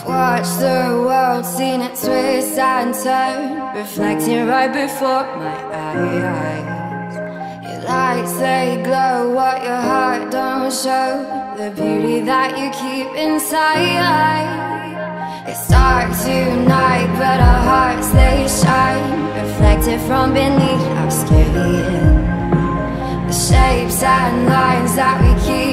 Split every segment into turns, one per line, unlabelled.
I've watched the world, seen it twist and turn Reflecting right before my eyes. Your lights, they glow, what your heart don't show The beauty that you keep inside. It's dark tonight, but our hearts, they shine Reflected from beneath our skin. The shapes and lines that we keep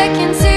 second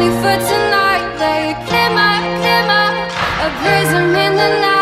only for tonight. They clear my, clear my, a prism in the night.